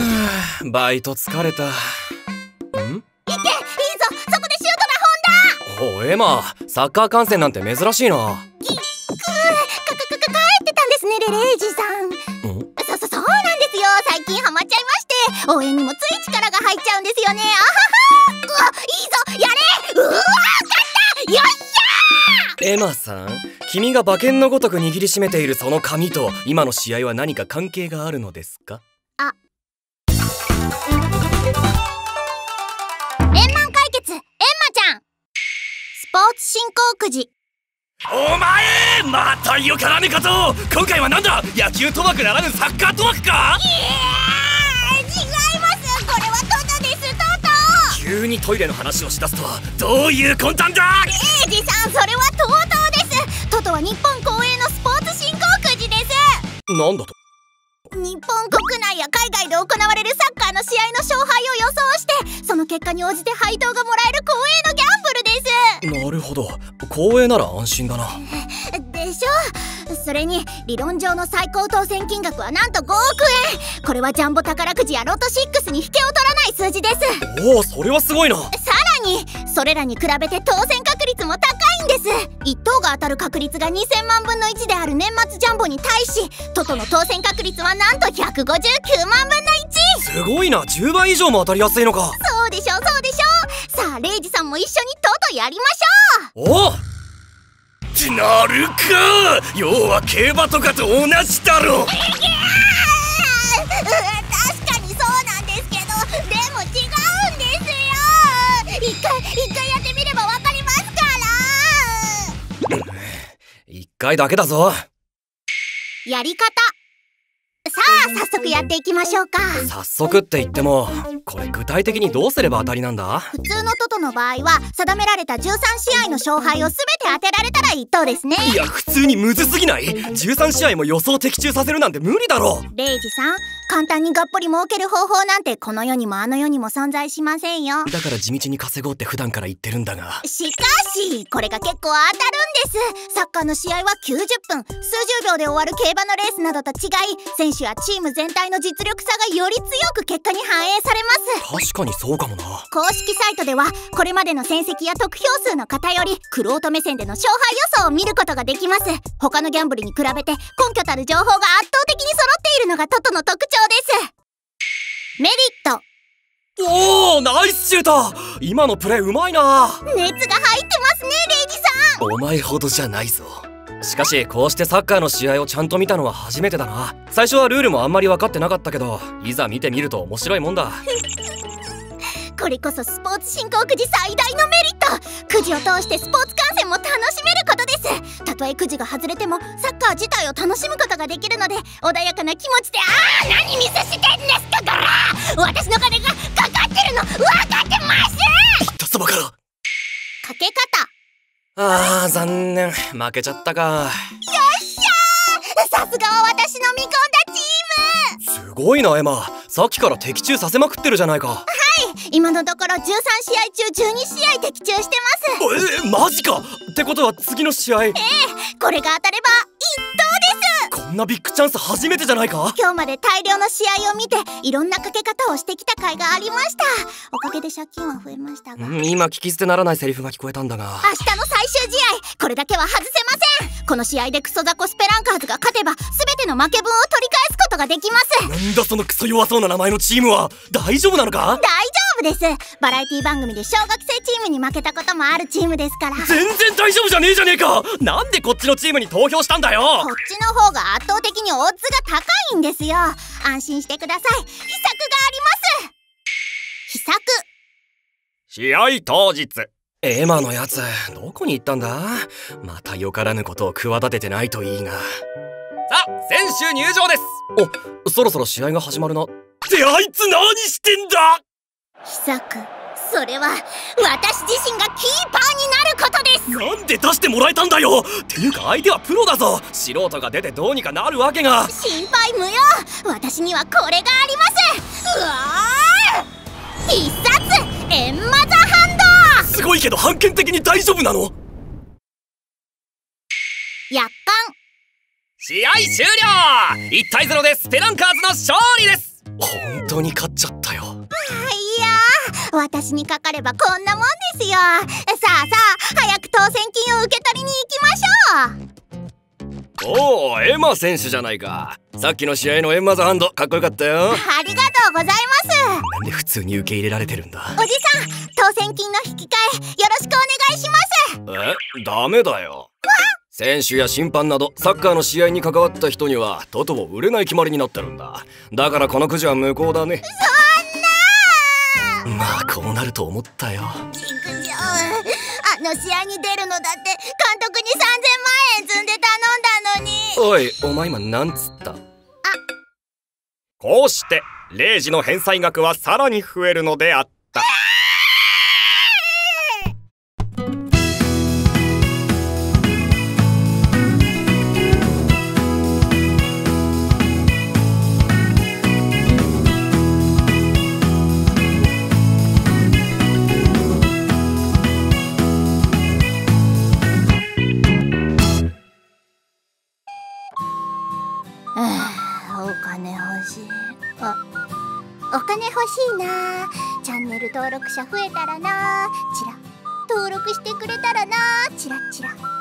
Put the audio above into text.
バイト疲れた。ん？行けいいぞそこでシュートだ。おエマサッカー観戦なんて珍しいな。ホンダかかかか帰ってたんですねレレイジさん。ん？そそそうなんですよ。最近ハマっちゃいまして。応援にもつい力が入っちゃうんですよね。あははうわいいぞ。やれ。うわ勝った。よっしエマさん君が馬券のごとく握りしめているその紙と今の試合は何か関係があるのですか？お前またよからねかと今回はなんだ？野球賭博ならぬサッカー賭博か？えー、違います。これはトトですトト。急にトイレの話をしだすとはどういう魂胆だ？レイジさんそれは TOTO です。トトは日本公営のスポーツ振興くじです。なんだと？日本の試合の勝敗を予想してその結果に応じて配当がもらえる公営のギャンブルです。なるほど。光栄なら安心だな。でしょ？それに理論上の最高当選金額はなんと5億円。これはジャンボ宝くじやロト6に引けを取らない数字です。おおそれはすごいな。さらにそれらに比べて当選確率も高いんです。1等が当たる確率が2000万分の1である年末ジャンボに対しトトの当選確率はなんと159万分の 1! すごいな。10倍以上も当たりやすいのか。そうでしょそうでしょ。さあレイジさんも一緒にトトやりましょう。おおなるか。要は競馬とかと同じだろ。うー確かにそうなんですけどでも違うんですよ。一回一回やってみればわかりますから。一回だけだぞ。やり方さあ早速やっていきましょうか。早速って言ってもこれ具体的にどうすれば当たりなんだ？普通のトトの場合は定められた13試合の勝敗を全て当てられたら1等ですね。いや普通にむずすぎない？13試合も予想的中させるなんて無理だろ。レイジさん簡単にがっぽり儲ける方法なんてこの世にもあの世にも存在しませんよ。だから地道に稼ごうって普段から言ってるんだが。しかしこれが結構当たるんです。サッカーの試合は90分。数十秒で終わる競馬のレースなどと違い選手やチーム全体の実力差がより強く結果に反映されます。確かにそうかもな。公式サイトではこれまでの戦績や得票数の偏りクロート目線での勝敗予想を見ることができます。他のギャンブルに比べて根拠たる情報が圧倒的に揃っているのがトトの特徴です。メリット。おおナイスシュート。今のプレーうまいな。熱が入ってますねレイジさん。お前ほどじゃないぞ。しかしこうしてサッカーの試合をちゃんと見たのは初めてだな。最初はルールもあんまり分かってなかったけどいざ見てみると面白いもんだ。これこそスポーツ振興くじ最大のメリット。くじを通してスポーツ観戦も楽しめることです。たとえくじが外れてもサッカー自体を楽しむことができるので穏やかな気持ちであー何ミスしてんですかこら私の金がかかってるの分かってます！言ったそばから。かけ方。あー残念。負けちゃったか。よっしゃー！さすがは私の見込んだチーム。すごいなエマ。さっきから的中させまくってるじゃないか今のところ13試合中12試合的中してます。えマジか。ってことは次の試合。これが当たれば1等です。こんなビッグチャンス初めてじゃないか？今日まで大量の試合を見ていろんなかけ方をしてきた甲斐がありました。おかげで借金は増えましたが、うん今聞き捨てならないセリフが聞こえたんだが。明日の最終試合これだけは外せません。この試合でクソザコスペランカーズが勝てば全ての負け分を取り返すことができます。なんだそのクソ弱そうな名前のチームは。大丈夫なのか？大丈夫です。バラエティ番組で小学生チームに負けたこともあるチームですから。こっ全然大丈夫じゃねえじゃねえか。なんでこっちのチームに投票したんだよ。ちの方が圧倒的にオッズが高いんですよ。安心してください。秘策があります。秘策。試合当日。エマのやつどこに行ったんだ？またよからぬことを企ててないといいがさあ選手入場です。おそろそろ試合が始まるな。ってあいつ何してんだ？秘策それは私自身がキーパーになることです。なんで出してもらえたんだよ。っていうか相手はプロだぞ。素人が出てどうにかなるわけが。心配無用。私にはこれがあります。うわー。必殺エンマザハンすごいけど判権的に大丈夫なの？ド約款試合終了。1対0でスペランカーズの勝利です。本当に勝っちゃった私にかかればこんなもんですよ。さあさあ早く当選金を受け取りに行きましょう。おおエマ選手じゃないか。さっきの試合のエンマザハンドかっこよかったよ。ありがとうございます。なんで普通に受け入れられてるんだ？おじさん当選金の引き換えよろしくお願いします。えダメだよ。選手や審判などサッカーの試合に関わった人にはととも売れない決まりになってるんだ。だからこのくじは無効だね。そんなまあこうなると思ったよ。あの試合に出るのだって監督に3000万円積んで頼んだのに。おいお前今なんつった？あ。こうして0時の返済額はさらに増えるのであったお金欲しいな。チャンネル登録者増えたらな。チラ登録してくれたらな。チラチラ。